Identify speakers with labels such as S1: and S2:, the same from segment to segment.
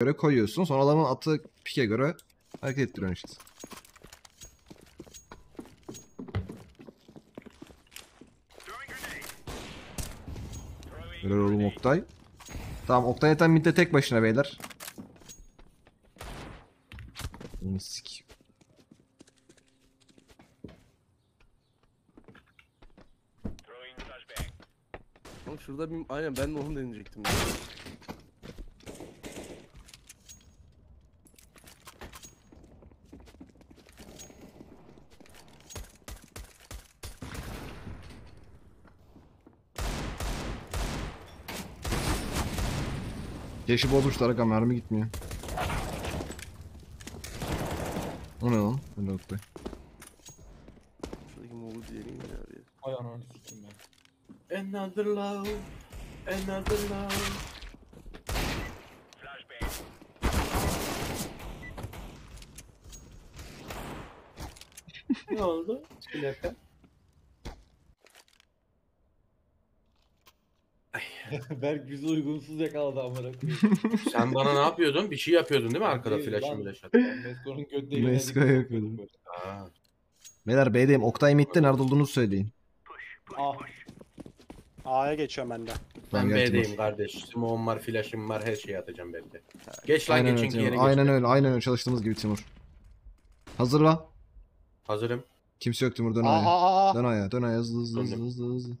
S1: göre koyuyorsun. Sonra adamın atı pike göre hareket ettiriyorsun işte. Helal oğlum Oktay. Tamam Oktay zaten midde tek başına beyler. Onu sik.
S2: Oğlum şurada bir... Aynen ben de onu deneyecektim.
S1: Yeşil bozmuşlar aga mermi gitmiyor. O ne lan? Helal Oktay.
S2: Şuradaki mobu diyelim ya bir.
S3: Ay ananı sikeyim ben.
S4: Another love. Another love. ne oldu? Bir
S3: Berk bizi uygunsuz yakaladı amına koyayım.
S4: Sen bana ne yapıyordun? Bir şey yapıyordun değil mi arkada
S3: Değil
S4: flash'ın
S3: lan.
S4: flash
S3: Mesko'nun göt deliğine
S1: Mesko
S3: dikkat
S1: yapıyordum.
S3: ettim.
S4: Ha.
S1: Beyler B'deyim. Oktay midde nerede olduğunu söyleyin.
S3: Ah.
S5: A'ya geçiyorum ben de.
S4: Ben
S1: gel
S4: B'deyim kardeş. Smoke'um var, flash'ım var, her şeyi atacağım B'de. Geç lan
S1: Aynen
S4: geçin
S1: öyle
S4: ki yere
S1: Timur.
S4: geç.
S1: Aynen öyle. Aynen öyle. Çalıştığımız gibi Timur. Hazırla.
S4: Hazırım.
S1: Kimse yok Timur dön
S5: Aa
S1: ayağa.
S5: aa aa.
S1: Dön ayağa. Dön ayağa. Hızlı hızlı hızlı
S4: Döndüm.
S1: hızlı hızlı.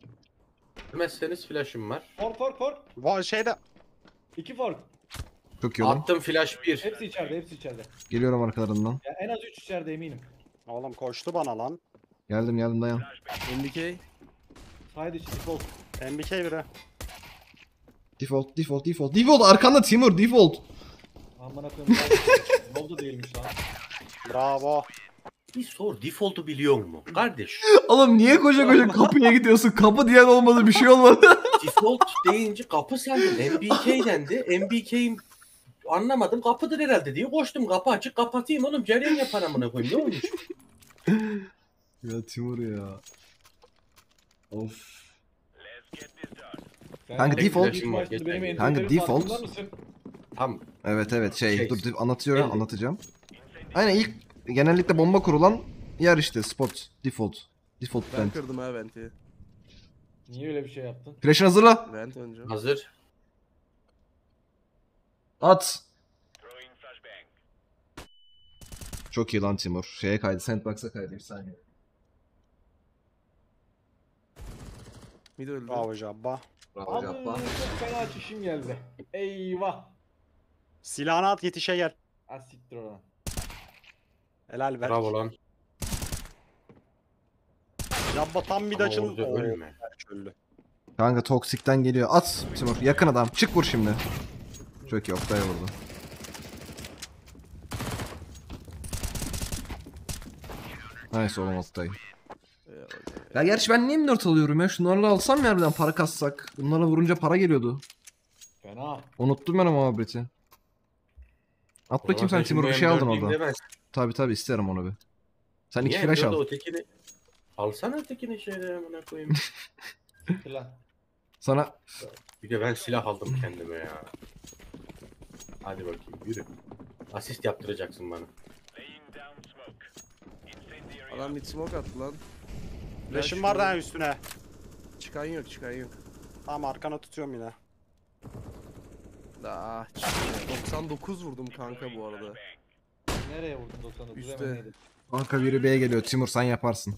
S4: Demezseniz flash'ım var.
S3: Fork fork fork.
S5: Va şeyde
S3: İki fork.
S1: Çok iyi oğlum.
S4: Attım flash 1.
S3: Hepsi içeride hepsi içeride.
S1: Geliyorum arkalarından.
S3: Ya en az üç içeride eminim.
S5: oğlum koştu bana lan.
S1: Geldim geldim dayan.
S2: MBK.
S3: Side içi default.
S5: MBK biri.
S1: Default default default. Default arkanda Timur default.
S3: Amına koyayım. Ne oldu değilmiş lan.
S5: Bravo.
S4: Bir sor default'u biliyor mu? Kardeş.
S1: Oğlum niye koca koca kapıya gidiyorsun? Kapı diyen olmadı bir şey olmadı.
S4: default deyince kapı sandım. MBK dendi. MBK'yi anlamadım. Kapıdır herhalde diye koştum. Kapı açık kapatayım oğlum. Cereyan yapar amına koyayım. Ne olmuş?
S1: ya Timur ya. Of. Kanka default-
S4: Kanka
S1: default-?
S4: Tam
S1: Evet evet şey,
S4: Şey,
S1: dur dur, anlatıyorum
S4: belli.
S1: anlatacağım. Aynen ilk genellikle bomba kurulan yer işte spot default. Default
S2: Ben
S1: vent.
S2: kırdım ha venti.
S3: Niye öyle bir şey yaptın?
S1: Flash'ını hazırla.
S2: Vent önce.
S4: hazır.
S1: At. Çok iyi lan Timur. Şeye kaydı. Sandbox'a kaydı bir saniye.
S2: Mid öldü.
S5: Bravo Jabba.
S1: Bravo
S3: Abi
S1: Cabba.
S3: çok fena çişim geldi. Eyvah.
S5: Silahını at yetişe gel.
S3: Asiktir oradan.
S5: Helal Berk.
S4: Bravo lan.
S5: Jabba tam mid
S4: Ama
S5: açın.
S4: orada
S5: Oo,
S4: ölme.
S5: Berk öldü.
S1: Kanka Toxic'ten geliyor. At Timur. Yakın adam. Çık vur şimdi. Çok iyi. Oktay vurdu. Nice oğlum Oktay. Ya gerçi ben niye M4 alıyorum ya? Şunlarla alsam ya harbiden para kassak. Bunlarla vurunca para geliyordu.
S3: Fena.
S1: Unuttum ben o muhabbeti. At bakayım sen Timur bir şey aldın
S4: M4'lüyüm
S1: orada. Tabi tabi isterim onu bir. Sen iki flash
S4: M4'ü
S1: al.
S4: Ötekini... Alsana ötekini şeyde amına koyayım.
S3: Lan.
S1: Sana
S4: Bir de ben silah aldım kendime ya. Hadi bakayım yürü. Asist yaptıracaksın bana.
S2: Adam mid smoke attı lan.
S5: Flash'ım var da üstüne.
S2: Çıkan yok çıkan yok.
S5: Tamam arkana tutuyorum yine.
S2: Aa, 99 vurdum kanka bu arada.
S3: Nereye vurdun 99?
S2: Üste.
S3: Hemen neydi?
S1: Kanka biri B'ye geliyor. Timur sen yaparsın.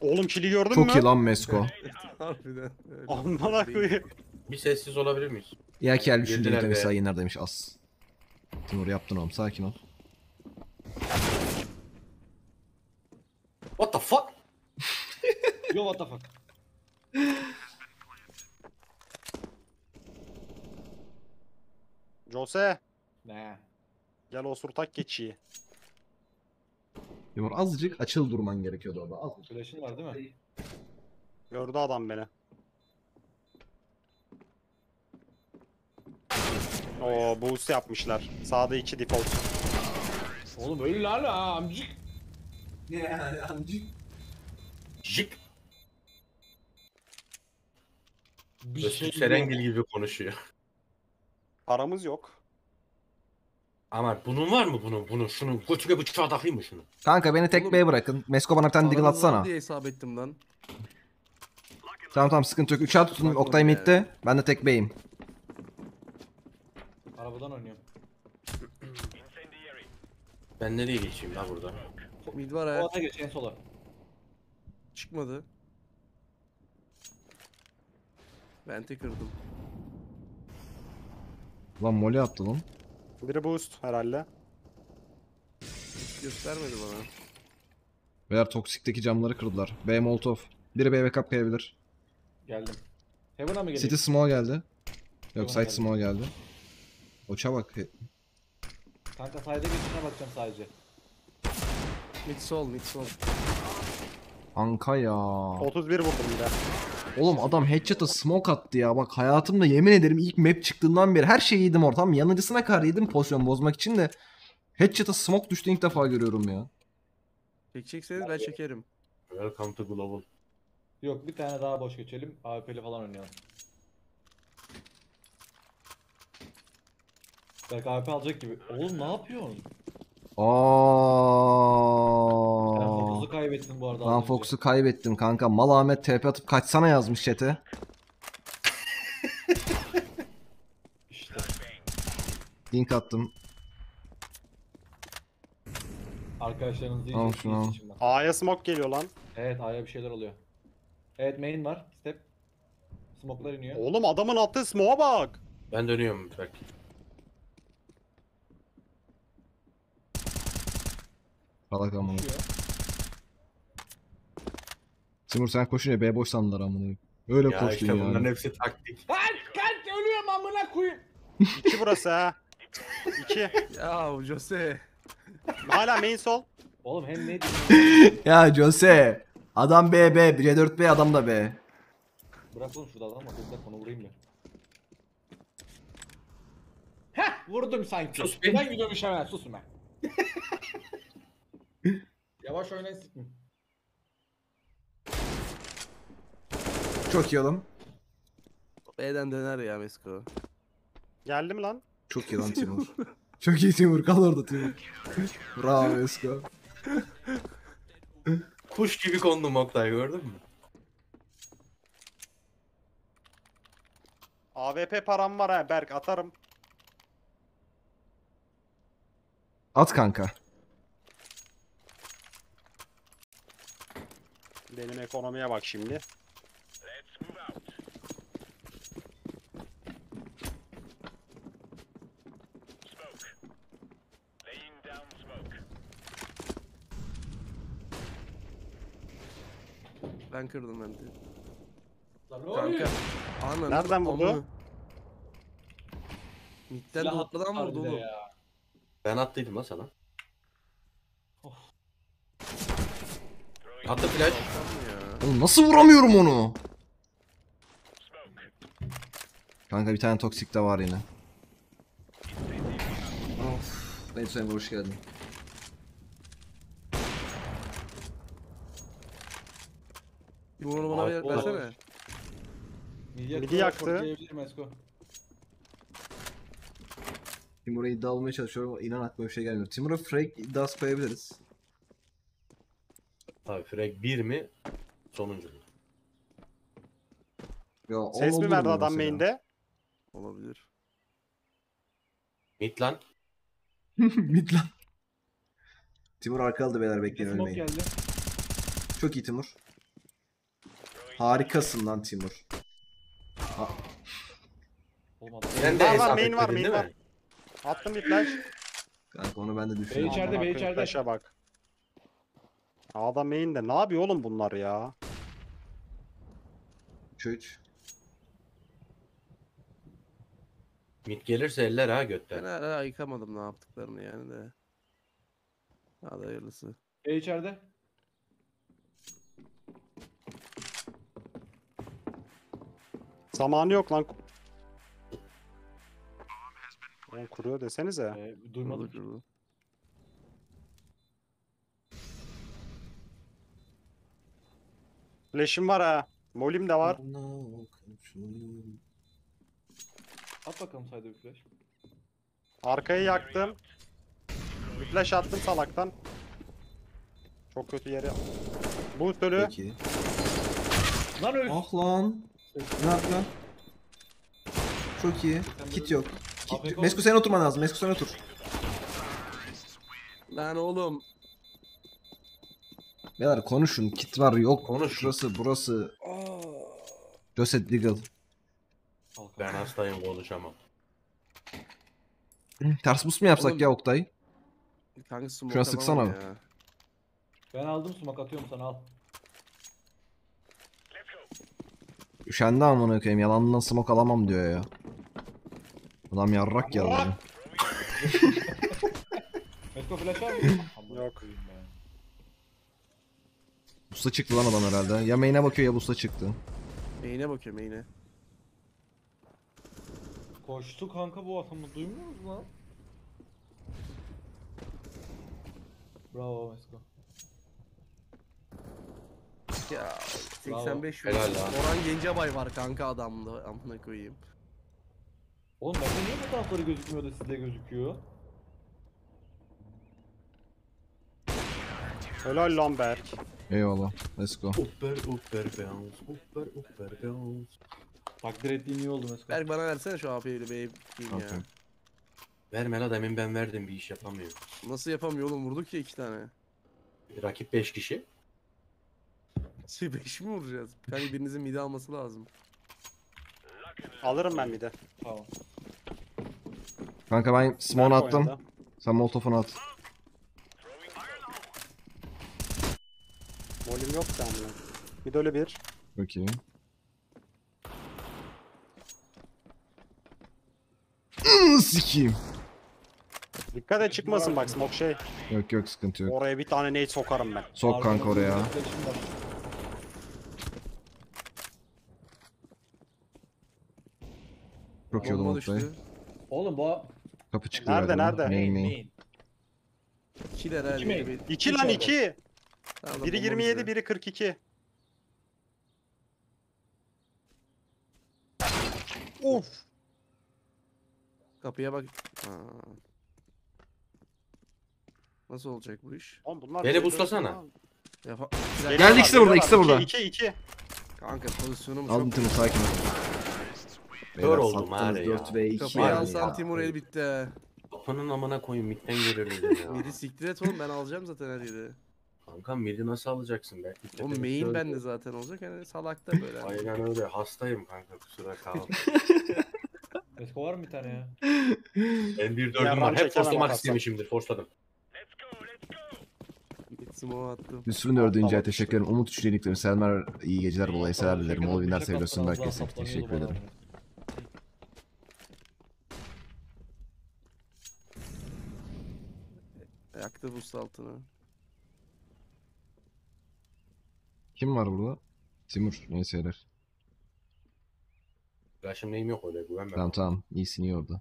S5: Oğlum kili gördün
S1: Çok
S5: mü?
S1: iyi lan Mesko.
S2: Harbiden. öyle.
S5: Amına koyayım.
S4: Bir sessiz olabilir miyiz?
S1: Ya ki el
S4: Girdiler
S1: düşünce demiş
S4: be.
S1: sayınlar demiş az. Timur yaptın oğlum sakin ol.
S4: What the fuck?
S3: Yo what the fuck.
S5: Jose.
S3: Ne?
S5: Gel osurtak geçiyi.
S1: Timur azıcık açıl durman gerekiyordu orada. Az.
S3: Flash'ın var değil mi?
S5: Gördü adam beni. Oo boost yapmışlar. Sağda 2 default.
S3: Oğlum öyle lan ha amcık.
S4: Jik.
S3: Bir
S4: Öztürk
S3: şey
S4: Serengil gibi konuşuyor.
S5: Paramız yok.
S4: Ama bunun var mı bunun? Bunun şunun götüne bıçağı takayım mı şunu?
S1: Kanka beni tek
S2: Oğlum.
S1: B'ye bırakın. Mesko bana bir tane
S2: var
S1: atsana.
S2: diye hesap ettim lan.
S1: Tamam tamam sıkıntı yok. 3'e tutun. Oktay
S2: yani.
S1: midde. Ben de tek B'yim.
S3: Arabadan oynuyorum.
S4: Ben nereye geçeyim la burada?
S2: Mid var
S3: O geç en sola.
S2: Çıkmadı. Vente kırdım.
S1: Lan mole attı lan.
S5: Biri boost herhalde.
S2: Göstermedi bana.
S1: Beyler toksikteki camları kırdılar. B molotov. Biri B backup kayabilir.
S3: Geldim. Heaven'a mı geleyim?
S1: City small geldi. Yok
S3: geldim.
S1: small geldi. Oça bak.
S3: Kanka sayda geçişine bakacağım sadece.
S2: Mid sol mid sol.
S1: Anka ya.
S5: 31 vurdum bir de.
S1: Oğlum adam headshot'a smoke attı ya. Bak hayatımda yemin ederim ilk map çıktığından beri her şeyi yedim ortam. Yanıcısına kadar yedim pozisyon bozmak için de. Headshot'a smoke düştü ilk defa görüyorum ya.
S2: Çekecekseniz ben çekerim.
S4: Welcome to Global.
S3: Yok bir tane daha boş geçelim. AWP'li falan oynayalım. Belki AWP alacak gibi. Oğlum ne yapıyorsun? Sen
S1: Aa.
S3: Fox'u kaybettin bu arada. az
S1: Ben
S3: önce.
S1: Fox'u kaybettim kanka. Mal Ahmet TP atıp kaçsana yazmış chat'e.
S3: İşte.
S1: Link attım.
S3: Arkadaşlarınız
S1: Al
S3: diyecek.
S1: şunu al.
S3: ki içimden.
S5: A'ya smoke geliyor lan.
S3: Evet A'ya bir şeyler oluyor. Evet main var. Step. Smoke'lar iniyor.
S5: Oğlum adamın attığı smoke'a bak.
S4: Ben dönüyorum belki.
S1: Salak amına. Timur sen koşunca B boş sandılar amına. Öyle
S4: Ya
S1: koştun
S4: işte
S1: yani.
S4: bunların hepsi taktik.
S3: ölüyorum amına koyayım.
S5: 2 burası ha. 2.
S2: Ya Jose.
S5: Hala main sol.
S3: Oğlum hem ne
S1: Ya Jose. Adam B B. C4B adam da B.
S3: Bırak oğlum şurada adam var. Bir dakika onu vurayım bir. Heh vurdum sanki.
S4: Sus be.
S3: Ben gidiyorum işe hemen susun ben. Yavaş oynayın sıkma.
S1: Çok iyi oğlum.
S2: B'den döner ya Mesko.
S5: Geldi mi lan?
S1: Çok iyi lan Timur. Çok iyi Timur. Kal orada Timur. Bravo Esko.
S4: Kuş gibi kondum Oktay gördün mü?
S5: AWP param var ha Berk atarım.
S1: At kanka.
S5: Benim ekonomiye bak şimdi.
S2: Ben kırdım ben de.
S3: Lan ne
S2: Kanka. Ananı
S5: Nereden
S2: amı. Midden doğrultudan
S3: attılar
S2: vurdu
S3: de
S2: oğlum.
S4: Ben attıydım lan sana. Attı flash.
S1: Oğlum nasıl vuramıyorum onu? Kanka bir tane toksik de var yine. Of. Neyse hoş geldin.
S2: Bunu bana
S4: Abi,
S2: ver, versene.
S5: Midi yaktı.
S1: Timur'a iddia almaya çalışıyorum ama inan aklıma bir şey gelmiyor. Timur'a Frag iddiası koyabiliriz.
S4: Abi frag 1 mi? Sonuncu mu?
S1: Ya,
S5: Ses
S1: olur
S5: mi verdi
S1: mu
S5: adam
S1: mesela?
S5: main'de?
S2: Olabilir.
S4: Mid lan.
S1: Mid lan. Timur arkalı beyler bekleyin
S3: smoke
S1: ölmeyin.
S3: geldi.
S1: Çok iyi Timur. Harikasın lan Timur.
S3: Olmadı.
S4: Sen de
S5: Var, var,
S4: hesap
S5: main var,
S4: etmedin
S5: main
S4: değil
S5: var.
S4: mi?
S5: Attım bir flash.
S1: Kanka onu ben de
S3: Bey
S1: düşünüyorum.
S3: içeride, bey içeride.
S5: Flash'a bak. Adam main'de. Ne yapıyor oğlum bunlar ya?
S1: 3
S4: Mid gelirse eller ha
S2: Ben
S4: götten.
S2: hala yıkamadım ne yaptıklarını yani de. Hadi hayırlısı.
S3: Bey içeride.
S5: Zamanı yok lan. Oğlum kuruyor desenize.
S2: Kırdı
S3: duymadım.
S2: kırdı.
S5: Flash'im var ha. Molim de var.
S3: At bakalım sayda bir flash.
S5: Arkayı yaktım. Flash attım salaktan. Çok kötü yere. Bu ölü.
S1: Peki.
S3: Lan öl.
S1: Ah lan. Ne yap lan? Çok iyi. Kit yok. Kit... Mesko sen oturman lazım. Mesko sen otur.
S2: Lan oğlum.
S1: Beyler konuşun. Kit var yok.
S4: Konuş.
S1: Şurası burası. Joseph Deagle.
S4: Ben hastayım konuşamam.
S1: Ters boost mu yapsak
S2: Oğlum-
S1: ya Oktay?
S2: Kanka smoke
S1: Şuna sıksana abi.
S2: ya.
S3: Ben aldım smoke atıyorum sana al.
S1: Üşendi amına koyayım. Yalandan smoke alamam diyor ya. Adam yarrak geldi.
S3: Mesko flash var mı? Amına
S5: Yok.
S1: Busta çıktı lan adam herhalde. Ya main'e bakıyor ya busta çıktı.
S2: Main'e bakıyor main'e.
S3: Koştu kanka bu adamı duymuyor musun lan? Bravo Mesko.
S2: Ya
S3: Bravo.
S2: 85
S4: Helal
S2: vurmuş.
S4: lan.
S2: Orhan Gencebay var kanka adamda amına koyayım.
S3: Oğlum bende niye bu tarafları gözükmüyor da sizde gözüküyor?
S5: Helal lan Berk.
S1: Eyvallah. Let's go.
S4: Upper upper bounce. Upper upper bounce.
S3: Takdir ettiğin iyi oldu Mesko.
S2: Berk bana versene şu AP'yi bir ev ya.
S1: Okey.
S4: Verme la demin ben verdim bir iş yapamıyorum.
S2: Nasıl yapamıyor oğlum vurduk ya iki tane.
S4: Rakip 5 kişi.
S2: Şey 5 mi vuracağız? Kanka birinizin midi alması lazım.
S5: Alırım ben bir de.
S3: Tamam.
S1: Kanka ben smoke
S5: Berk
S1: attım. Sen molotofunu at.
S5: Volüm yok ki amına. Bir de öyle bir.
S1: İyi. Iıı, Sikiyim.
S5: Dikkat et çıkmasın bak smoke şey.
S1: Yok yok sıkıntı yok.
S5: Oraya bir tane nade sokarım ben.
S1: Sok kanka oraya. Çok iyi oğlum
S2: Bomba düştü.
S3: Oğlum bu
S1: Kapı çıktı
S5: Nerede,
S1: galiba.
S5: nerede?
S1: Main main.
S3: main.
S2: İkiler her
S3: İki mi?
S2: bir.
S5: İki lan
S3: İki
S5: iki.
S2: Tamam,
S5: Biri
S2: bomba
S5: 27
S2: bizde.
S5: biri 42. Uf.
S2: Kapıya bak. Ha. Nasıl olacak bu iş?
S5: Oğlum bunlar
S4: Beni buslasana.
S2: Yapa
S1: Geldi, ikisi de burada, ikisi de burada.
S5: 2 2
S2: Kanka pozisyonum
S1: Aldım
S2: çok.
S1: Timur sakin ol.
S4: Kör oldum
S1: sattınız
S4: ya.
S1: 4 ve 2
S2: Kapıyı
S1: yani
S2: alsan
S1: ya.
S2: Timur el bitti. ha.
S4: Kapının amına koyun midden gelirim ya.
S2: Midi siktir et oğlum ben alacağım zaten her yeri.
S4: Kanka midi nasıl alacaksın be? Tepede
S2: main bende zaten olacak hani salakta böyle.
S4: Aynen öyle hastayım kanka kusura kalma.
S3: Mesko var mı bir tane ya?
S4: ben bir dördüm var hep forslamak istemişimdir forsladım.
S2: Smoke attım.
S1: Yusuf'un dördüncü ay teşekkür ederim. Umut üçlüyeliklerim. Selamlar, iyi geceler, dolayı selam dilerim. Bol günler
S3: şaka
S1: seviyorsun
S3: saplanıyordu
S1: Teşekkür ederim.
S2: Yaktı boost altını.
S1: Kim var burada? Timur. Neyse herif.
S4: Flash'ım neyim yok öyle güvenme.
S1: Tamam tamam. İyisin iyi orada.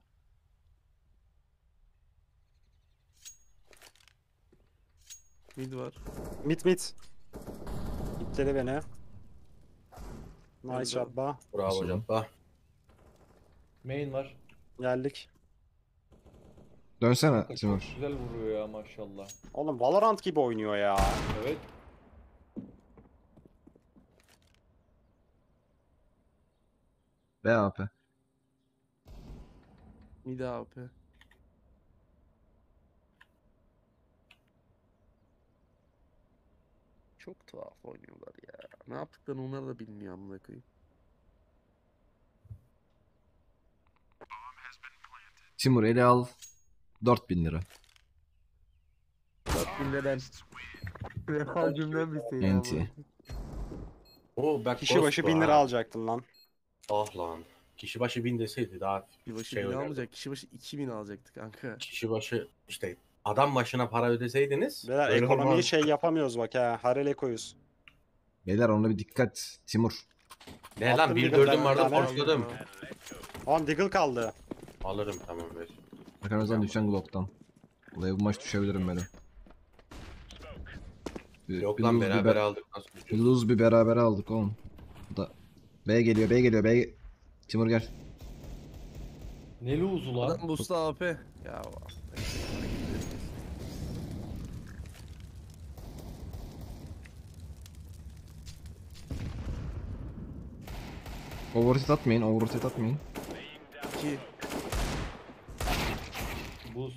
S2: Mid var.
S5: Mit mit. İtledi beni. Nice job ba.
S4: Bravo
S1: Nasıl?
S4: Cabba.
S3: Main var.
S5: Geldik.
S1: Dönsene
S3: Çok
S1: Timur.
S3: güzel vuruyor ya maşallah.
S5: Oğlum Valorant gibi oynuyor ya.
S3: Evet.
S1: Be AP.
S2: Mid AP. Çok tuhaf oynuyorlar ya. Ne yaptıklarını onlar da bilmiyor amına koyayım.
S1: Timur eli al. 4000 lira.
S2: Cümleden. Refah cümlem bitti ya.
S1: Enti.
S4: Oo bak
S5: Kişi başı 1000 lira alacaktın lan.
S4: Ah lan. Kişi başı 1000 deseydi daha
S2: Kişi başı
S4: Şey
S2: bin almayacak. Kişi başı 2000 alacaktı kanka.
S4: kişi başı işte adam başına para ödeseydiniz.
S5: Beyler
S4: öyle
S5: ekonomiyi
S4: olmaz.
S5: şey yapamıyoruz bak ha. Harele koyuz.
S1: Beyler ona bir dikkat. Timur.
S4: Ne lan
S5: Attım
S4: bir
S5: bir
S4: dördüm vardı
S5: tane.
S4: forsladım.
S5: Tamam Diggle kaldı.
S4: Alırım tamam ver.
S1: Arkamızdan düşen Glock'tan. Olaya bu maç düşebilirim böyle. Bir,
S4: Yok
S1: bir
S4: lan
S1: lose bir
S4: beraber
S1: be-
S4: aldık nasıl
S1: Bir lose bir beraber aldık oğlum. B geliyor B geliyor B. Timur gel.
S3: Neli uzu lan?
S2: Adam busta AP. Ya
S1: Overheat atmayın, overheat atmayın.
S2: 2
S3: Boost.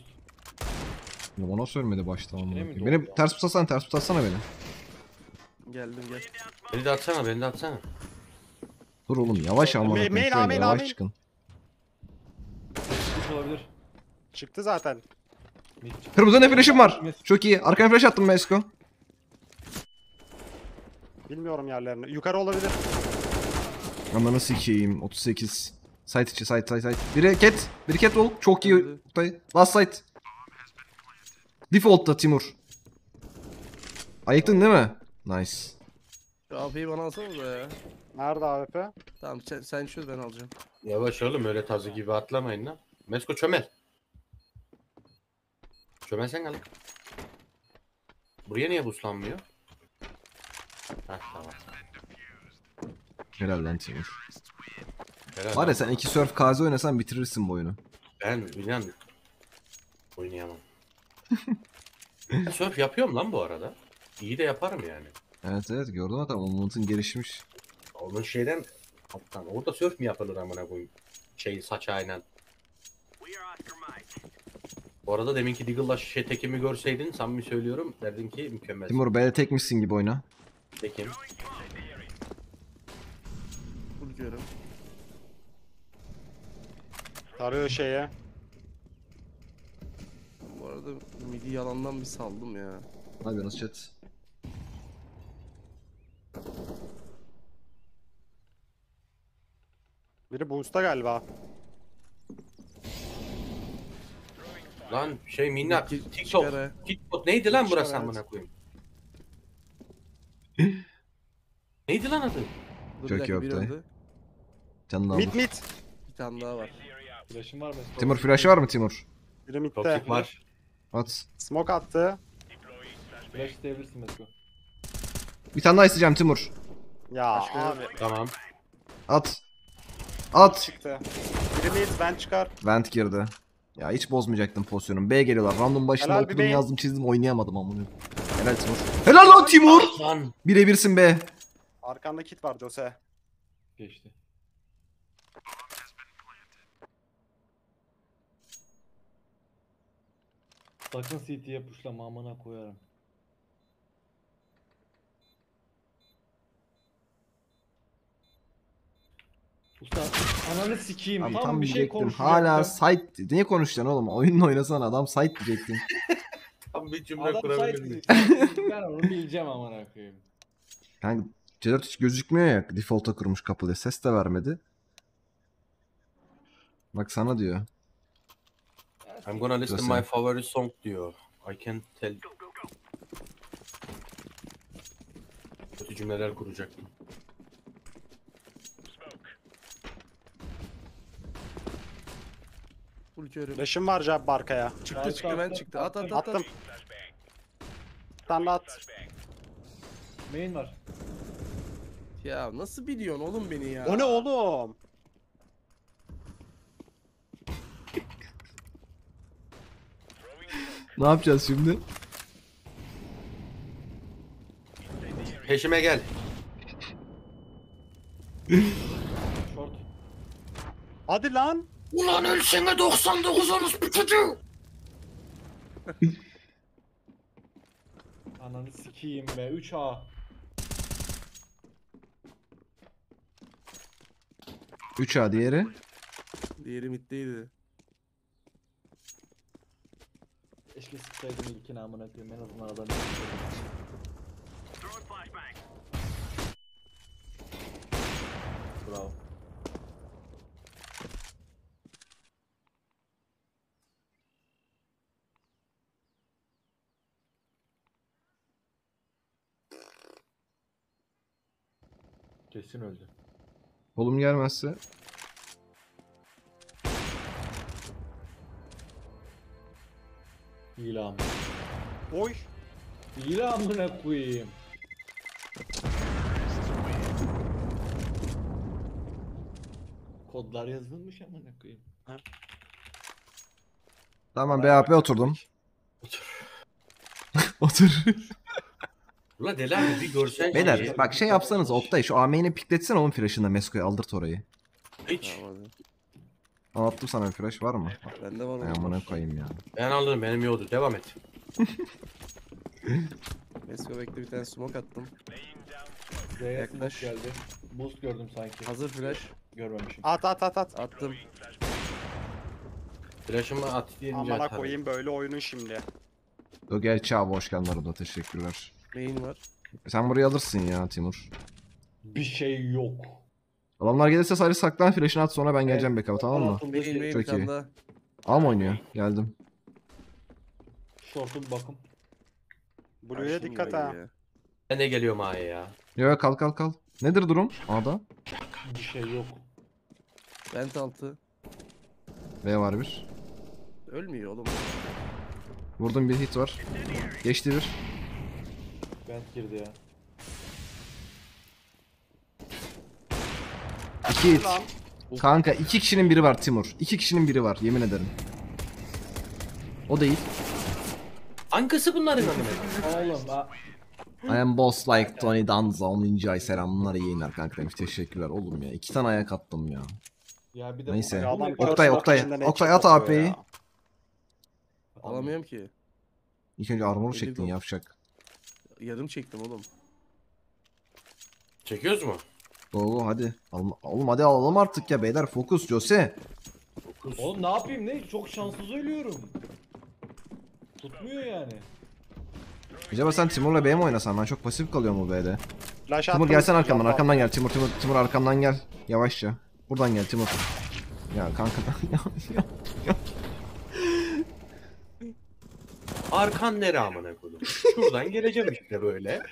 S1: Ya Bana sönmedi başta onu. Beni ters tutasan, ters tutasana beni.
S2: geldim gel.
S4: Beni de atsana beni de atsana.
S1: Dur oğlum yavaş
S5: main,
S1: yavaş çıkın.
S3: Olabilir.
S5: Çıktı zaten.
S1: Kırmızı ne flash'ım var. Çok iyi. Arkaya flash attım Mesko.
S5: Bilmiyorum yerlerini. Yukarı olabilir.
S1: Ananı sikeyim. 38. Site içi, site, site, site. Biri cat, biri cat roll. Çok iyi. Oktay. Last site. Default'ta Timur. Ayıktın değil mi? Nice.
S2: Şu AP'yi bana alsana da ya.
S5: Nerede AWP?
S2: Tamam sen, sen çöz ben alacağım.
S4: Yavaş oğlum öyle tazı gibi atlamayın lan. Mesko çömel. Çömelsen lan. Buraya niye buslanmıyor? Heh tamam.
S1: Helal lan Timur.
S4: Helal
S1: Var
S4: lan.
S1: ya sen iki surf kazi oynasan bitirirsin bu oyunu.
S4: Ben inan oynayamam. ben surf yapıyorum lan bu arada. İyi de yaparım yani.
S1: Evet evet gördün hatta Moment'ın gelişmiş.
S4: Onun şeyden alttan. Orada surf mi yapılır amına koyayım? Şey saç aynen. Bu arada deminki Deagle'la şişe tekimi görseydin samimi söylüyorum derdin ki mükemmel.
S1: Timur B'de tekmişsin gibi oyna.
S4: Tekim.
S2: Görüm.
S5: Tarıyor şeye.
S2: Bu arada midi yalandan bir saldım ya.
S1: Ne yapıyorsunuz chat?
S5: Biri boost'ta galiba.
S4: Lan şey minnak TikTok. TikTok neydi lan burası
S5: Evet.
S4: amına koyayım? neydi lan adı?
S2: Dur
S1: Çok
S2: bir dakika,
S1: iyi
S2: bir
S1: Oktay.
S2: öldü.
S5: Mid.
S2: Bir tane daha var.
S3: Flash'ın var mı?
S1: Timur flash var mı Timur?
S5: Biri midde.
S4: Var.
S1: At.
S5: Smoke attı.
S3: Flash isteyebilirsin Mesko.
S1: Bir tane daha isteyeceğim Timur.
S5: Ya
S2: Başka
S5: abi.
S4: Tamam.
S1: At. At.
S5: Çıktı. Biri mid ben çıkar.
S1: Vent girdi. Ya hiç bozmayacaktım pozisyonu. B geliyorlar. Random başında
S5: Helal bir
S1: okudum yazdım çizdim oynayamadım amına. Helal Timur. Helal lan Timur.
S4: Lan.
S1: Birebirsin be.
S5: Arkanda kit var Jose.
S3: Geçti. Sakın CT'ye pushlama amına koyarım. Usta ananı sikeyim.
S1: Abi
S3: tam,
S1: tam
S3: bir şey
S1: diyecektim.
S3: konuşacaktım.
S1: Hala site. Niye konuşacaksın oğlum? Oyunla oynasana adam site diyecektin.
S4: Tam bir cümle
S3: Adam
S4: kurabilirim.
S3: site Ben onu bileceğim amına koyayım.
S1: Yani C4 hiç gözükmüyor ya. Default'a kurmuş kapıda. Ses de vermedi. Bak sana diyor.
S4: I'm gonna listen
S1: Listen.
S4: my favorite song diyor. I can't tell. Kötü cümleler kuracaktım.
S2: Full görüm.
S5: Flash'ım var Jab arkaya.
S2: Çıktı çıktı ben çıktı. At at at. at.
S5: Attım. Daha at.
S3: Main var.
S2: Ya nasıl biliyorsun oğlum beni ya?
S5: O ne oğlum?
S1: Ne yapacağız şimdi?
S4: Peşime gel.
S5: Hadi lan.
S4: Ulan ölsene 99 orospu çocuğu.
S3: Ananı sikeyim be. 3A.
S1: Üç a diğeri.
S2: Diğeri middeydi.
S3: Keşke sıksaydım ilkini amına koyayım. En azından adam Bravo. Kesin öldü.
S1: Kolum gelmezse.
S3: Amına.
S5: Oy.
S3: Hile amına koyayım. Kodlar yazılmış amına koyayım.
S1: Tamam BAP oturdum. Otur.
S4: Ulan Deli abi bir görsen
S1: Beyler
S4: şeyi.
S1: bak şey yapsanız Oktay şu AM'ini pikletsene onun flash'ını Mesko'ya aldırt orayı.
S4: Hiç.
S1: Anlattım sana bir flash var mı?
S2: Bende var oğlum.
S1: amına koyayım ya.
S4: Ben alırım benim yoktu. Devam et.
S2: Mesko bekle bir tane smoke attım.
S3: Z'ye
S2: Yaklaş.
S3: geldi. Boost gördüm sanki.
S2: Hazır flash.
S3: Görmemişim.
S5: At at at at.
S2: Attım.
S4: Flash'ımı at deyince
S5: Amına
S4: atarım.
S5: koyayım böyle oyunun şimdi.
S1: O gel çağ hoş geldin arada teşekkürler.
S2: Main var.
S1: Sen burayı alırsın ya Timur.
S3: Bir şey yok.
S1: Adamlar gelirse sadece saklan flash'ını at sonra ben geleceğim backup'a tamam mı?
S3: Altında
S2: Main main
S1: Çok
S2: bir tane
S1: iyi.
S2: daha.
S1: Al mı oynuyor? Geldim.
S3: Short'un bakım.
S5: Blue'ya
S2: Aşın
S5: dikkat ha.
S2: ya.
S4: Ben de geliyorum A'ya ya.
S1: Yo yo kal kal kal. Nedir durum? A'da.
S3: Bir şey yok.
S2: Vent altı.
S1: B var bir.
S2: Ölmüyor oğlum.
S1: Vurdum bir hit var. Geçti bir.
S3: Vent girdi ya.
S1: İki.
S5: Lan.
S1: Kanka iki kişinin biri var Timur. İki kişinin biri var yemin ederim. O değil.
S4: Hangisi bunların amına?
S3: Oğlum ha.
S1: I am boss like Tony Danza 10. ay selamlar iyi yayınlar kanka demiş. Teşekkürler oğlum ya. İki tane ayak attım ya.
S3: Ya bir de
S1: Neyse.
S5: Ya adam
S1: Oktay, Oktay, Oktay at AP'yi.
S2: Alamıyorum ki.
S1: İlk önce armor çektin yapacak.
S2: Yarım çektim oğlum.
S4: Çekiyoruz mu?
S1: Go hadi. Alma- Oğlum hadi alalım artık ya beyler fokus Jose.
S3: Oğlum ne yapayım ne? Çok şanssız ölüyorum. Tutmuyor yani.
S1: Acaba sen Timur'la B mi oynasan? Ben çok pasif kalıyorum bu B'de.
S5: Flash
S1: Timur gelsen arkamdan, arkamdan gel. Timur, Timur, Timur arkamdan gel. Yavaşça. Buradan gel Timur. Ya kanka. ya, ya.
S4: Arkan nere amına koydum? Şuradan geleceğim işte böyle.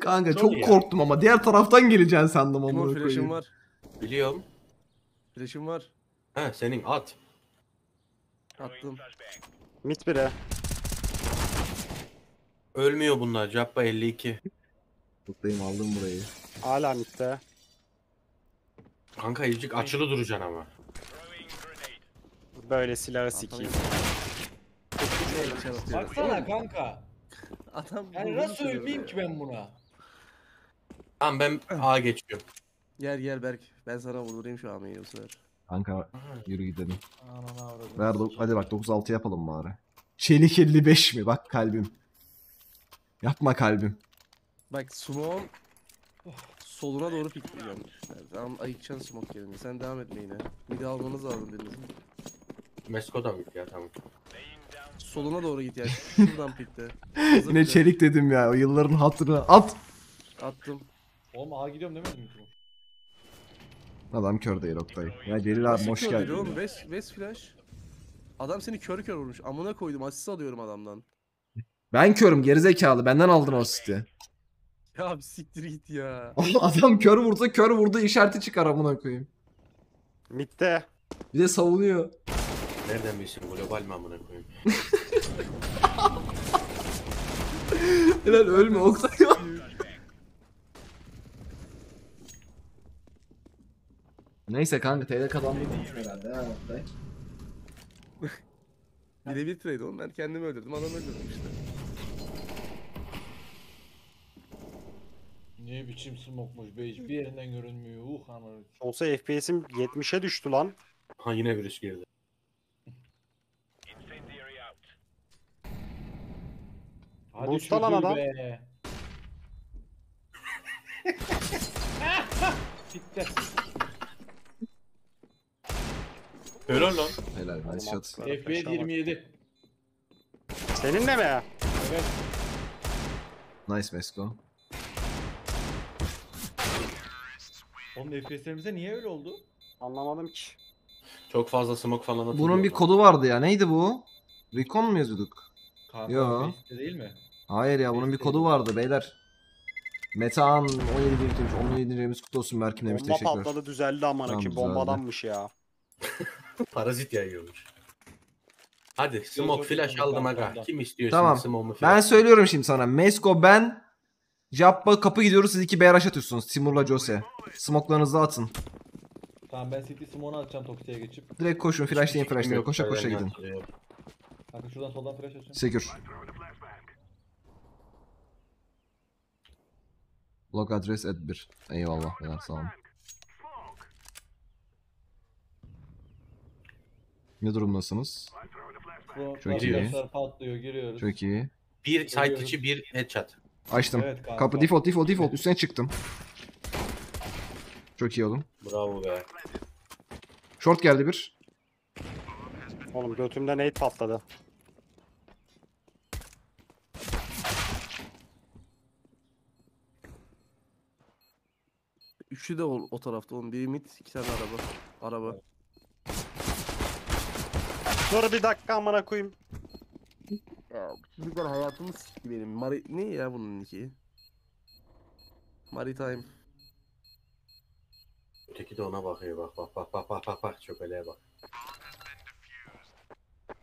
S1: kanka
S4: Çok
S1: çok korktum ama diğer taraftan geleceksin sandım amına
S2: flash'ım
S1: koyayım.
S2: var.
S4: Biliyorum.
S2: Flash'ım var.
S4: Ha senin at.
S2: Attım.
S5: Mid bire.
S4: Ölmüyor bunlar. Cappa 52.
S1: Mutluyum aldım burayı.
S5: Hala midde.
S4: Kanka izcik açılı duracaksın ama.
S5: Böyle silahı sikeyim.
S3: Baksana kanka.
S2: Adam
S3: Yani nasıl
S2: seni
S3: ölmeyeyim
S2: ya.
S3: ki ben buna?
S4: Tamam ben A geçiyorum.
S2: Gel gel Berk. Ben sana vurdurayım şu ameyi bu sefer.
S1: Kanka yürü gidelim.
S3: Ananı avradım.
S1: Ver do- hadi bak 9-6 yapalım bari. Çelik 55 mi? Bak kalbim. Yapma kalbim.
S2: Bak Smoke'un soluna doğru pikleyeceğim. Yani tamam ayıkacaksın Smoke yerine. Sen devam etme yine. Midi almanız lazım biriniz.
S4: Mesko da mı ya tamam.
S2: Soluna doğru git yani. Şuradan pikle. Hazır
S1: Yine
S2: bile.
S1: çelik dedim ya. O yılların hatırına at.
S2: Attım.
S3: Oğlum A gidiyorum demedim mi?
S1: Adam kör değil Oktay. Ya Celil abi hoş geldin.
S2: Oğlum
S1: ya.
S2: West, West flash. Adam seni kör kör vurmuş. Amına koydum asist alıyorum adamdan.
S1: Ben körüm gerizekalı. Benden aldın o asisti.
S2: Ya bir siktir git ya.
S1: Adam kör vurdu kör vurdu işareti çıkar amına koyayım.
S5: Midde.
S1: Bir de savunuyor.
S4: Nereden bilsin global mi amına koyayım?
S1: Helal ölme Oktay. Neyse kanka TR kazanmayı herhalde ha Oktay.
S2: Birebir trade oğlum. Ben kendimi öldürdüm. Adamı öldürdüm işte.
S3: Ne biçim smokmuş be hiçbir yerinden görünmüyor. Uh ananı.
S5: Olsa FPS'im 70'e düştü lan.
S4: Ha yine virüs girdi.
S3: Hadi
S5: Boost'tan lan adam.
S3: Bitti.
S4: Helal lan.
S1: Helal nice shot.
S3: FB 27.
S5: Seninle mi?
S3: Evet.
S1: Nice Mesko.
S3: Oğlum FPS'lerimize niye öyle oldu?
S5: Anlamadım ki.
S4: Çok fazla smoke falan atılıyor.
S1: Bunun bir kodu vardı ya neydi bu? Recon mu yazıyorduk?
S3: Kanka
S1: Yo.
S3: Değil mi?
S1: Hayır ya bunun bir kodu vardı beyler. Metehan 17 demiş. 17. ayımız kutlu olsun Berkim demiş
S5: Bomba
S1: teşekkürler.
S5: patladı düzeldi amına
S1: Tamam,
S5: ki
S1: düzeldi.
S5: bombadanmış ya.
S4: Parazit yayıyormuş. Hadi smoke flash aldım aga. Kim istiyor
S1: Tamam.
S4: şimdi smoke'u
S1: Ben
S4: flash?
S1: söylüyorum şimdi sana. Mesko ben Jappa kapı gidiyoruz siz iki BRH atıyorsunuz. Timur'la Jose. Smoklarınızı atın.
S3: Tamam ben City Simone'u atacağım Toxi'ye geçip.
S1: Direkt koşun flashlayın flashlayın. Koşa koşa gidin.
S3: Kanka şuradan soldan flash atacağım.
S1: Sekür. Log adres add 1. Eyvallah beyler sağ olun. Ne durumdasınız? Çok iyi.
S3: patlıyor giriyoruz.
S1: Çok iyi.
S4: Bir site içi bir headshot.
S1: Açtım.
S3: Evet kanka.
S1: Kapı default default default üstüne çıktım. Çok iyi oğlum.
S4: Bravo be.
S1: Short geldi bir.
S5: Oğlum götümden nade patladı.
S2: Üçü de o, o tarafta oğlum. Biri mid, iki tane araba. Araba.
S5: Dur bir dakika amına koyayım.
S2: Ya çocuklar hayatımı sikti benim. Mari... Ne ya bunun nicki? Maritime.
S4: Öteki de ona bakıyor bak bak bak bak bak bak bak çöpeliğe bak.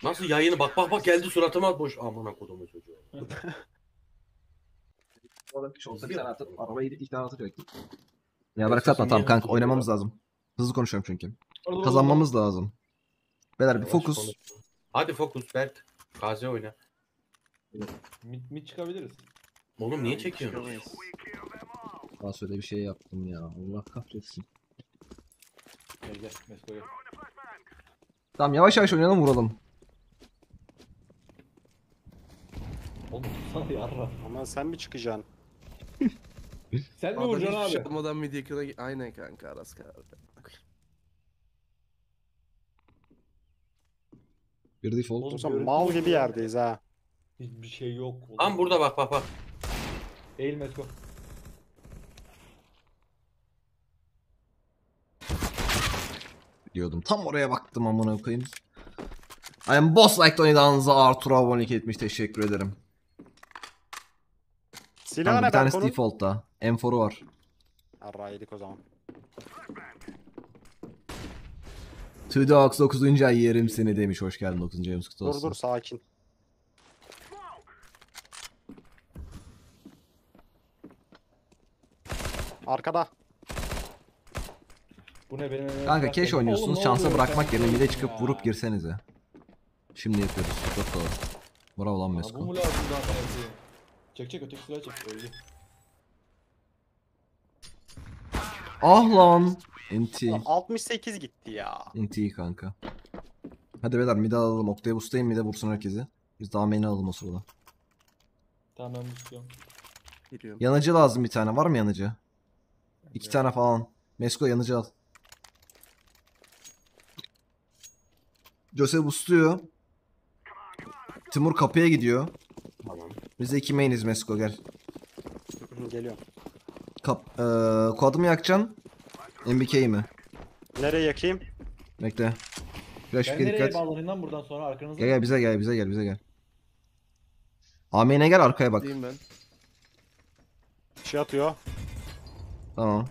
S4: Nasıl yayını bak bak bak geldi suratıma boş amına kodumu çocuğu.
S1: Orada bir şey olsa bir tane atıp arabayı iki tane atacaktım. Ya bırak satma tamam kanka oynamamız lazım. Hızlı konuşuyorum çünkü. Kazanmamız lazım. Beyler bir fokus.
S4: Hadi fokus Berk. Kaze oyna.
S3: Mid, mid çıkabiliriz.
S4: Oğlum niye çekiyorsun?
S1: Daha söyle bir şey yaptım ya. Allah kahretsin.
S3: Gel gel. Mesko gel.
S1: Tamam yavaş yavaş oynayalım vuralım.
S3: Oğlum sana yarra.
S5: Ama sen mi çıkacaksın?
S3: Sen mi
S2: Adam
S3: vuracaksın
S2: hiç
S3: abi?
S2: yapmadan mid yakına... gi- Aynen kanka Aras karardı.
S1: Bir default.
S3: Oğlum,
S5: mal gibi yerdeyiz ha.
S3: Hiçbir şey yok. oğlum.
S4: Tam burada bak bak bak.
S3: Eğil Mesko.
S1: Diyordum. Tam oraya baktım amına koyayım. I am boss like Tony Danza Arthur abonelik etmiş teşekkür ederim.
S5: Silah
S1: Tamam,
S5: ne
S1: bir tanesi
S5: Berko'nun?
S1: default'ta. M4'u var.
S5: Yarrağı yedik o zaman.
S1: Two Dogs 9. ay yerim seni demiş. Hoş geldin 9. ayımız kutlu
S5: Dur
S1: olsun.
S5: dur sakin. Arkada.
S3: Bu ne benim
S1: Kanka
S3: bırak
S1: keş
S3: beni.
S1: oynuyorsunuz.
S3: Oğlum, ne
S1: Şansa
S3: oluyor
S1: bırakmak
S3: sen?
S1: yerine mide çıkıp
S3: ya.
S1: vurup girsenize. Şimdi yapıyoruz. Çok doğru. Bravo lan
S3: Aa, Bu
S1: Mesko.
S3: mu lazım zaten hepsi? Çek çek öteki silah çek. Öldü.
S1: Ah lan. NT.
S5: 68 gitti ya.
S1: NT kanka. Hadi beyler mide alalım. Oktay'a boostlayın mide vursun herkesi. Biz daha main'i alalım o sırada.
S3: Tamam ben istiyorum.
S2: Giriyorum.
S1: Yanıcı lazım bir tane. Var mı yanıcı? İki tane falan. Mesko yanıcı al. Jose boostluyor. Timur kapıya gidiyor.
S4: Tamam.
S1: Biz de iki mainiz Mesko gel.
S5: Geliyorum.
S1: Kap eee kuadı mı yakacaksın? MBK mi?
S5: Nereye yakayım?
S1: Bekle. Flash
S3: Ben
S1: bir
S3: nereye
S1: dikkat.
S3: bağlanayım lan buradan sonra arkanızda?
S1: Gel gel bize gel bize gel bize gel. Amin'e gel arkaya bak.
S2: Diyeyim ben.
S5: Şey atıyor.
S1: Tamam.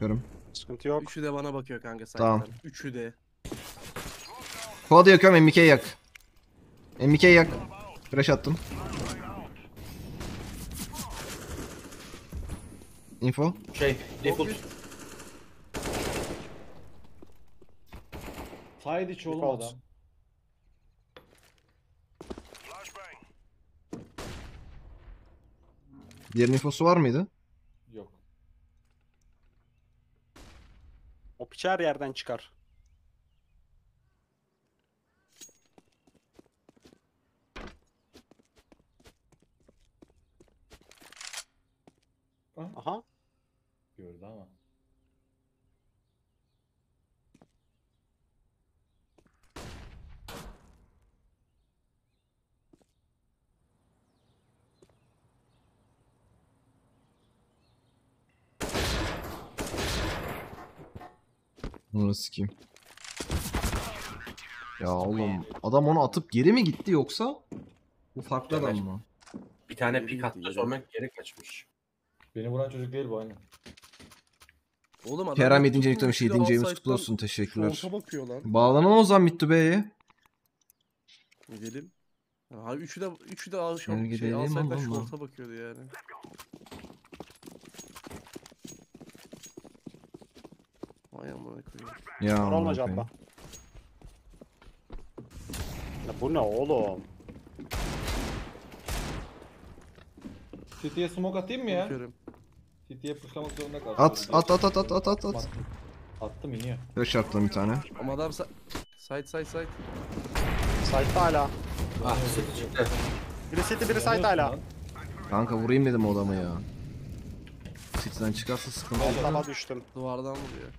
S1: Görüm.
S5: Sıkıntı yok.
S2: Üçü de bana bakıyor kanka
S1: Tamam.
S2: sayfadan. Üçü de.
S1: Kuadı yakıyorum MBK'yi yak. MBK'yi yak. Flash attım. Info.
S4: Şey default.
S3: Side içi oğlum
S5: Default.
S3: adam.
S1: Diğerinin infosu var mıydı?
S3: Yok.
S5: O piç her yerden çıkar.
S3: Ah.
S5: Aha.
S3: Gördü ama.
S1: Bunu sikeyim. Ya oğlum adam onu atıp geri mi gitti yoksa? Bu farklı adam mı?
S4: Bir tane pik attı sonra geri kaçmış.
S3: Beni vuran çocuk değil bu aynen.
S2: Oğlum adam...
S1: Kerem 7.
S2: üçü de
S1: yüklemiş 7. ayımız
S2: outside'dan
S1: kutlu olsun teşekkürler.
S2: Şorta bakıyor lan.
S1: Bağlanın o zaman Mittu Bey'e.
S2: Gidelim. Ha üçü de üçü de al şort şey
S1: gidelim oğlum.
S2: şorta bakıyordu yani. Vay amına koyayım.
S1: Ya
S5: olma
S1: amına koyayım.
S5: Ya bu ne oğlum?
S3: City'ye smoke atayım mı ya?
S2: Bakıyorum.
S3: City'ye pushlamak zorunda kaldı.
S1: At at at at at at at at.
S3: Attım. İniyor.
S1: Flash attım bir tane.
S2: Ama adam sa- side side side.
S5: Site'da hala.
S4: Ah City çıktı.
S5: Biri City biri site hala.
S1: Kanka vurayım dedim o adamı ya. City'den çıkarsa sıkıntı. yok.
S5: Altıma düştüm.
S2: Duvardan vuruyor.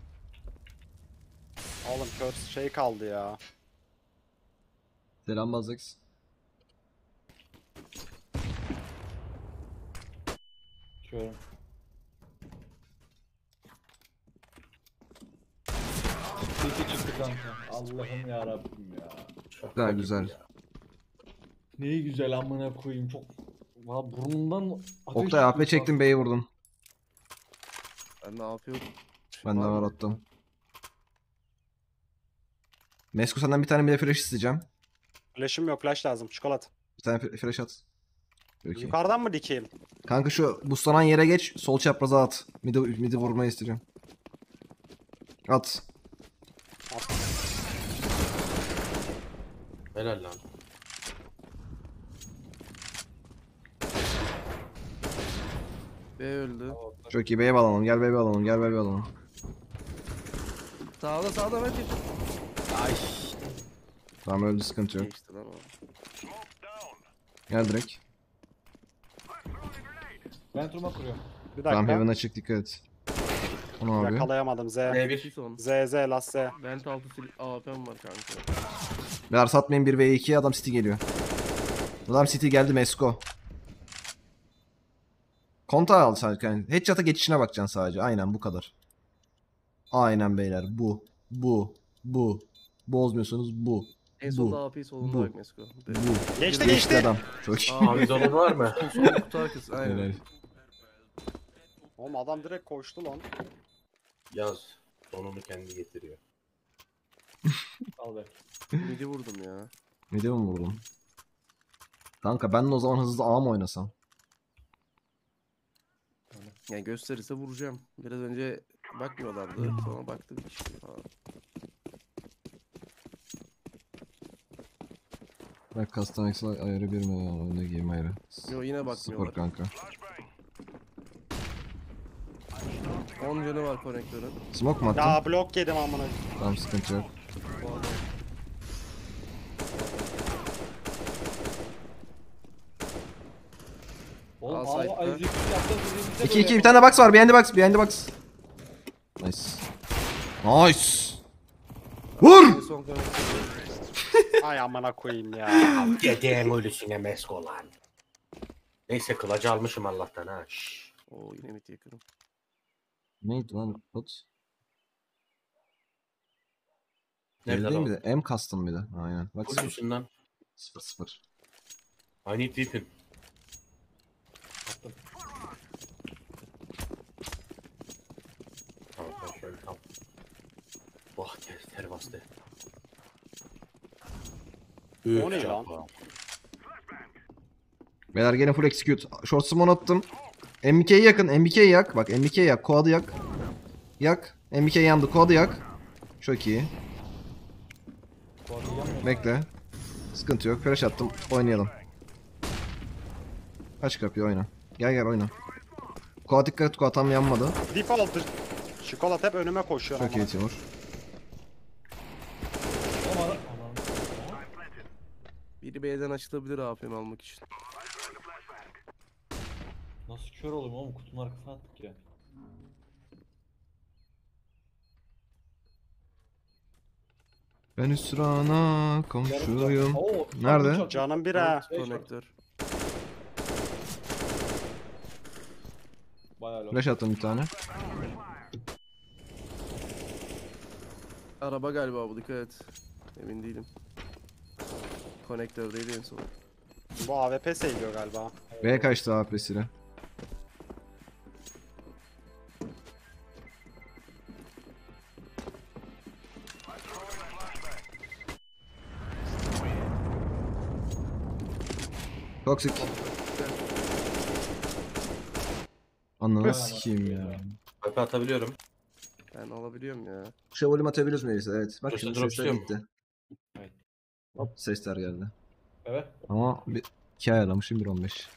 S5: Oğlum kör şey kaldı ya.
S1: Selam Bazex.
S3: Çıkıyorum. City çıktı kanka. Allah'ım ya Rabbim ya.
S1: Güzel güzel.
S3: Neyi güzel amına koyayım çok. Valla burnundan ateş
S1: Oktay AP
S3: çıkıyor
S1: çektim B'yi vurdum.
S2: Ben ne yapıyorum?
S1: Ben de var attım. Mesko senden bir tane bile flash isteyeceğim.
S5: Flash'ım yok flash lazım. Çikolat.
S1: Bir tane flash at. Peki.
S5: Yukarıdan mı dikeyim?
S1: Kanka şu buslanan yere geç. Sol çapraza at. Midi, midi vurmayı isteyeceğim. At.
S4: Helal lan.
S2: B öldü.
S1: Çok iyi B'ye alalım. Gel B'ye alalım. Gel B'ye alalım.
S2: Sağda sağda ben Ay.
S1: Tamam öldü sıkıntı yok.
S2: Geçti lan o.
S1: Gel direkt.
S3: Ben turma kuruyorum.
S5: Bir
S1: Tamam
S5: dakika.
S1: Heaven'a çık dikkat et. O ne yapıyor?
S5: Yakalayamadım Z.
S4: B1.
S2: Bir son.
S5: Z Z las Z.
S2: Vent altı sil AWP'm var kanka.
S1: Beyler satmayın 1v2'ye adam City geliyor. Adam City geldi Mesko. Kontağı al sadece. Yani headshot'a geçişine bakacaksın sadece. Aynen bu kadar. Aynen beyler. Bu. Bu. Bu. Bozmuyorsunuz bu.
S2: En solda AP solunda
S1: Bu.
S2: bak Mesko.
S1: Bu.
S5: Geçti
S1: Geçti
S5: geçti.
S1: adam. Çok iyi.
S2: Aa,
S4: Mavi zonun var mı?
S2: Sol kutu arkası aynen.
S1: Helal.
S5: Oğlum adam direkt koştu lan.
S4: Yaz. Sonunu kendi getiriyor.
S3: Al be.
S2: Midi vurdum ya.
S1: Midi mi vurdum? Kanka ben de o zaman hızlı A mı oynasam?
S2: Yani gösterirse vuracağım. Biraz önce bakmıyorlardı. Sonra baktık işte falan.
S1: Bak custom Excel ayarı bir mi? ya? Ne giyeyim ayarı?
S2: Yo yine
S1: Spor
S2: bakmıyorlar.
S1: kanka.
S2: 10 canı var konektörün.
S1: Smoke mu attın?
S5: Ya blok yedim amına.
S1: Tamam sıkıntı yok.
S2: Bu adam.
S3: Oğlum
S2: Al
S3: al
S2: site'da.
S3: al yüzük yaptım yüzük
S1: 2 2 bir tane box var. Behind the box. Behind the box. Nice. Nice. Vur!
S2: Son.
S5: Ay amına koyayım ya.
S4: Dediğin ölüsüne mesko lan. Neyse kılıcı almışım Allah'tan ha. Şşş.
S2: Oo yine mid yakınım.
S1: Neydi lan? What?
S4: Nerede
S1: Nerede
S4: lan?
S1: mi? M custom bir de. Aynen. Bak
S4: Bu
S1: 0
S4: musun lan?
S1: 0 0.
S4: I need weapon.
S3: Attım.
S4: Tamam şöyle tamam. Vah ter, ter bastı.
S5: O ne
S4: Üf,
S5: lan?
S4: yapma.
S1: Beyler gene full execute. Short summon attım. MBK'yi yakın. MBK'yi yak. Bak MBK'yi yak. Quad'ı yak. Yak. MBK yandı. Quad'ı yak. Çok iyi. Bekle. Sıkıntı yok. Flash attım. Oynayalım. Aç kapıyı oyna. Gel gel oyna. Quad dikkat et. Quad tam yanmadı.
S5: Default. Çikolat hep önüme koşuyor.
S1: Çok iyi
S5: amına.
S1: Timur.
S3: Ama.
S2: Biri B'den açılabilir AP'mi almak için.
S3: Nasıl kör oğlum oğlum kutunun arkasına attık ya.
S1: Ben hüsrana komşuyum.
S3: Oo,
S1: Nerede?
S5: Canım bir ha.
S2: Konektör.
S3: Bayağı low.
S1: Flash attım bir tane.
S2: Araba galiba bu dikkat et. Emin değilim. Konektördeydi en son.
S5: Bu AWP seviyor galiba.
S1: B kaçtı AP'siyle. Toxic. Ananı
S3: Ya.
S1: sikeyim ya.
S4: Kapı atabiliyorum.
S2: Ben alabiliyorum ya.
S1: Şu volüm atabiliyoruz Melisa evet. Bak şimdi
S4: drop
S1: sesler
S4: istiyor
S1: gitti.
S3: Evet.
S1: Hop sesler geldi.
S3: Evet.
S1: Ama bir 2 ayarlamışım 1.15.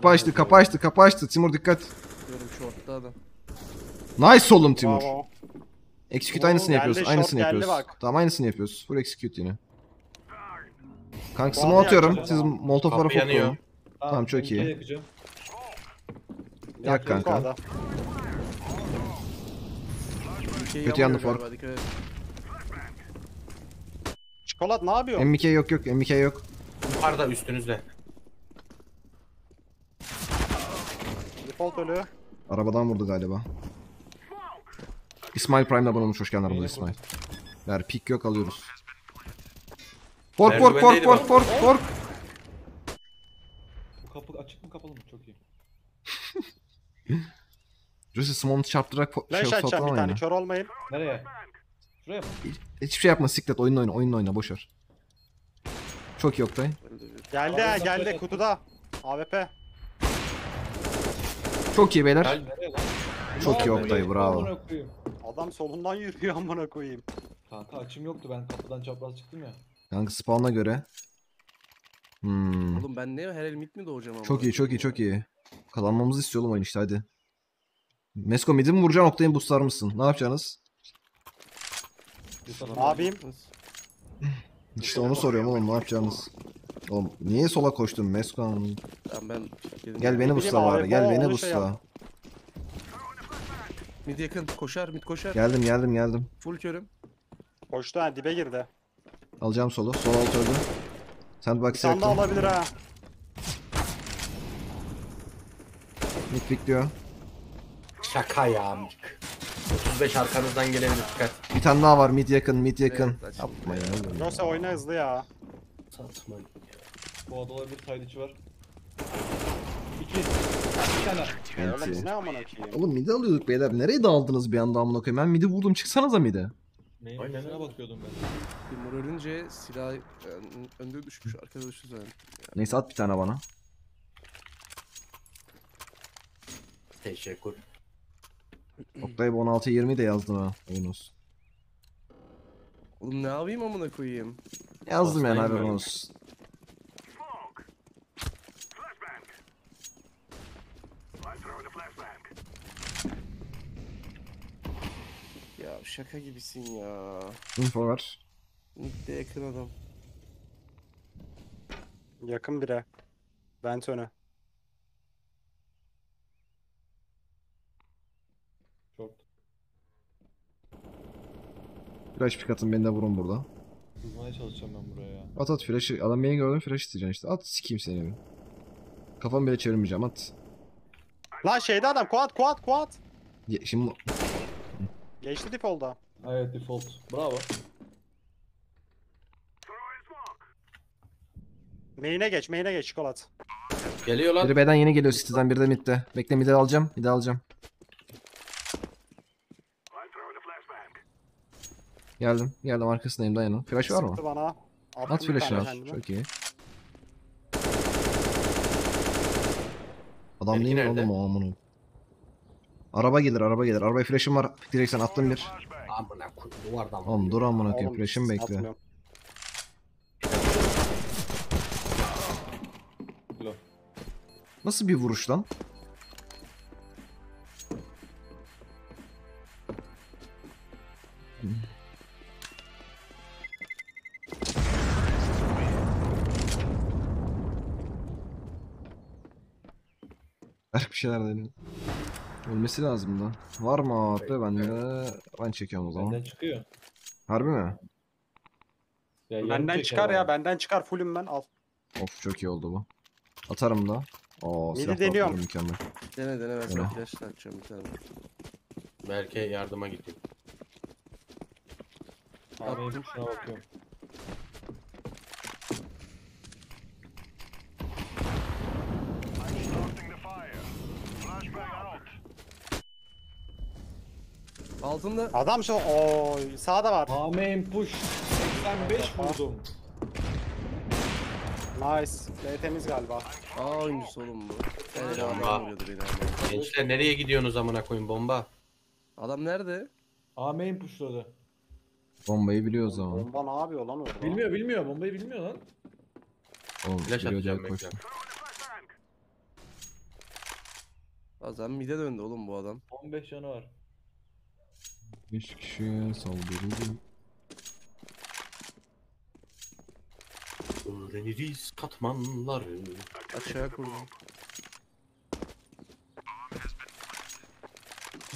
S1: Kapı açtı kapı açtı kapı açtı. Timur dikkat.
S2: Diyorum shortta adam.
S1: Nice oğlum Timur.
S5: Bravo.
S1: Execute
S5: Oo,
S1: aynısını
S5: geldi,
S1: yapıyoruz.
S5: short
S1: Aynısını
S5: geldi
S1: yapıyoruz.
S5: bak.
S1: Tamam aynısını yapıyoruz. Full execute yine. Kanka smoke atıyorum. Siz
S5: ama.
S1: molotoflara
S4: Kapı yanıyor.
S1: Tamam, çok iyi.
S3: yakacağım.
S1: Yak kanka.
S5: Yukarıda.
S2: Ülkeyi
S1: Kötü yandı
S2: yanmıyor
S1: fork.
S2: galiba, dikkat et.
S5: Çikolat ne yapıyor?
S1: MK yok yok MK yok.
S4: Yukarıda üstünüzde.
S5: Default ölü.
S1: Arabadan vurdu galiba. İsmail Prime'le abone olmuş. Hoş geldin aramıza İsmail. Ver pik yok alıyoruz. Fork fork fork fork fork fork.
S3: Bu kapı açık mı kapalı mı? Çok iyi.
S1: Jose Smoke'u çarptırarak fo-
S5: Flash
S1: şey
S5: açacağım bir tane
S1: yani.
S5: kör olmayın.
S3: Nereye? Şuraya mı?
S1: Hiçbir şey yapma siklet oyunla oyna oyunla oyna boşver. Çok iyi Oktay.
S5: Geldi ha geldi kutuda. AWP.
S1: Çok iyi beyler.
S4: Gel.
S3: Nereye lan?
S1: Çok iyi Oktay, bravo.
S3: Amına koyayım.
S5: Adam solundan yürüyor amına koyayım.
S3: Kanka açım yoktu ben kapıdan çapraz çıktım ya.
S1: Kanka spawn'a göre. Hmm.
S2: Oğlum ben ne her el mit mi doğacağım ama?
S1: Çok iyi çok iyi çok iyi. Kazanmamızı istiyor oğlum oyun işte hadi. Mesko midi mi vuracaksın Oktay'ı boostlar mısın? Ne yapacaksınız?
S3: Yusuf
S5: Ne yapayım?
S1: İşte onu soruyorum oğlum ne yapacaksınız? Oğlum niye sola koştun Mesko?
S2: Tamam ben geldim.
S1: Gel beni
S5: abi,
S1: bari. Gel beni
S5: şey yap.
S2: Mid yakın koşar mid koşar.
S1: Geldim geldim geldim.
S2: Full körüm.
S5: Koştu ha dibe girdi.
S1: Alacağım solu. Sol alt öldü. Sandbox
S5: tane daha
S1: yaktım.
S5: alabilir ha.
S1: Mid bekliyor.
S4: Şaka ya. 35 arkanızdan gelebilir dikkat.
S1: Bir tane daha var mid yakın mid yakın.
S2: Evet.
S1: Yapma ya.
S5: Yoksa oyna hızlı ya.
S4: Satma.
S3: Bu adada bir içi var. İki. Bir tane.
S1: Enti.
S5: ne amına koyayım.
S1: Oğlum midi alıyorduk beyler. Nereye daldınız bir anda amına koyayım? Ben midi vurdum. Çıksanıza midi.
S3: Neyin
S4: Aynen
S3: bakıyordum ben.
S2: Timur ölünce silah e, önde düşmüş arkada düştü zaten.
S1: Neyse at bir tane bana.
S4: Teşekkür.
S1: Oktay bu 16 20 de yazdım ha. Oyun olsun.
S2: Oğlum ne yapayım amına koyayım?
S1: Yazdım yani
S4: Hastayım
S1: haberin
S4: ben.
S1: olsun.
S2: Ya şaka gibisin ya.
S1: Info var.
S2: Mid'de yakın adam.
S5: Yakın bire. Vent önü.
S3: Short.
S1: Flash pick atın beni de vurun burada.
S3: Bulmaya çalışacağım ben buraya ya.
S1: At at flash'ı. Adam beni gördü flash isteyeceksin işte. At sikeyim seni bir. Kafamı bile çevirmeyeceğim at.
S5: Lan şeyde adam quad quad quad.
S1: Ye- Şimdi
S5: Geçti default'a.
S3: Evet default. Bravo.
S5: Main'e geç main'e geç çikolat.
S4: Geliyor lan.
S1: biri B'den yeni geliyor City'den biri de midde. Bekle mid'e alacağım. Mid'e alacağım. Geldim. Geldim arkasındayım dayanın. Flash var mı?
S5: Sıktı bana. Attım
S1: At
S5: bir
S1: flash'ını
S5: tane
S1: at.
S5: kendime.
S1: Çok iyi. Adam
S4: Belki
S1: değil mi
S4: nerede?
S1: oğlum o amına? Araba gelir, araba gelir. Arabaya flash'ım var. Direkt sen attın bir.
S4: Amına koyayım duvardan.
S1: Oğlum dur amına koyayım.
S5: Oğlum,
S1: Flash'ım bekle.
S5: atmıyorum.
S1: Nasıl bir vuruş lan? Garip bir şeyler deniyor. Ölmesi lazım da. Var mı AP? Ben de ben çekiyorum o zaman.
S3: Benden çıkıyor.
S1: Harbi mi?
S3: Ya yarım
S5: Benden
S3: çeker
S5: çıkar
S3: abi.
S5: ya benden çıkar fullüm ben al.
S1: Of çok iyi oldu bu. Atarım da. Oo
S5: Yeni
S1: silah da
S5: deniyorum.
S1: mükemmel.
S2: Dene dene ben sana
S1: Dene.
S2: flash'la atacağım bir tane.
S4: Berke yardıma gitti.
S3: Abi şuna bakıyorum.
S2: Altında
S5: Adam şu oy sağda var.
S3: Amen push. 85 vurdum.
S5: Nice. B temiz galiba.
S2: A oyuncusu oğlum bu. Evet
S4: Tamam.
S2: adam vuruyordu beni abi.
S4: Gençler nereye gidiyorsunuz amına koyayım bomba?
S2: Adam nerede?
S3: Amen pushladı.
S1: Bombayı biliyor o zaman.
S5: Bomba ne yapıyor lan orada?
S3: Bilmiyor bilmiyor bombayı bilmiyor lan.
S1: Oğlum
S4: Flash
S1: biliyor diye
S4: atacağım
S1: koş.
S4: bekle.
S2: Bazen mide döndü oğlum bu adam.
S3: 15 yanı var.
S1: 5 kişiye saldırdım.
S4: Öğreniriz katmanları.
S2: Aşağı kurdum.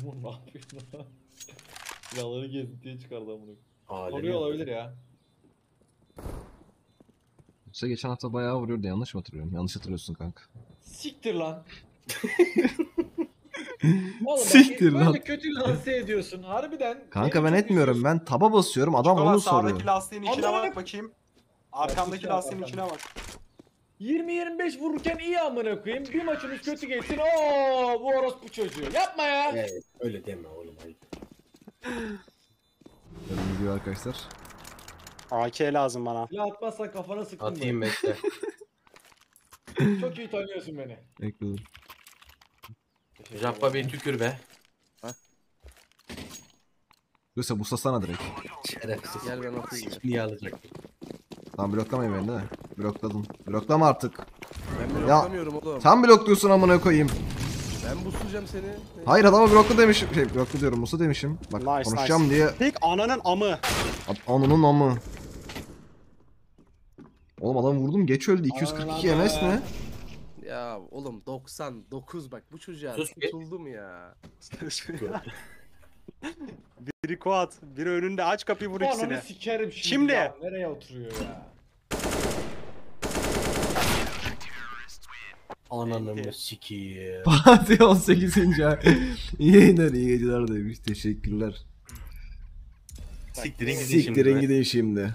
S3: Oğlum ne yapıyorsun lan? Silahları gezintiye çıkardı amına.
S4: Alemi
S3: Koruyor olabilir ya.
S1: Yoksa geçen hafta bayağı vuruyordu yanlış mı hatırlıyorum? Yanlış hatırlıyorsun kanka.
S3: Siktir lan. Oğlum
S1: Siktir
S3: böyle
S1: lan.
S3: kötü lanse ediyorsun. Harbiden.
S1: Kanka ben etmiyorum. Ben taba basıyorum. Adam onu
S5: sağdaki
S1: soruyor.
S5: lastiğin içine bak bakayım. Arkamdaki
S3: Ya,
S5: lastiğin içine bak.
S3: 20-25 vururken iyi amına koyayım. Bir maçınız kötü geçsin. Oo bu orospu çocuğu. Yapma ya.
S4: Evet öyle deme oğlum. ayıp.
S1: Gördüğünüz gibi arkadaşlar.
S5: AK lazım bana.
S3: Silah atmazsan kafana sıktım.
S4: Atayım bekle.
S3: Çok iyi tanıyorsun beni.
S1: Ekledim.
S4: Jappa bir tükür be.
S1: Yoksa buslasana direkt.
S4: Şerefsiz.
S2: Gel ben atayım.
S4: Niye alacak?
S1: Tamam bloklamayın beni de. Blokladım. Bloklama artık.
S2: Ben
S1: Ya,
S2: bloklamıyorum oğlum.
S1: Sen blokluyorsun amına koyayım.
S2: Ben buslayacağım seni.
S1: Hayır adama blokla demişim. Şey blokla diyorum. Musa demişim. Bak
S5: Nice,
S1: konuşacağım
S5: nice.
S1: diye.
S5: Tek ananın amı.
S1: Ab- Ananın amı. Oğlum adam vurdum geç öldü. 242
S3: Ananın
S1: MS ne?
S2: Ya oğlum 99 bak bu çocuğa
S4: Sus be.
S2: tutuldum ya.
S5: biri kuat, biri önünde aç kapıyı vur
S3: Bu
S5: ikisini.
S3: ananı sikerim şimdi.
S5: Şimdi.
S3: ya. Nereye oturuyor ya?
S4: Ananı sikiyim.
S1: Fatih 18. ay. iyi yayınlar iyi geceler demiş. Teşekkürler.
S4: Siktirin gidin şimdi.
S1: Siktirin gidin şimdi.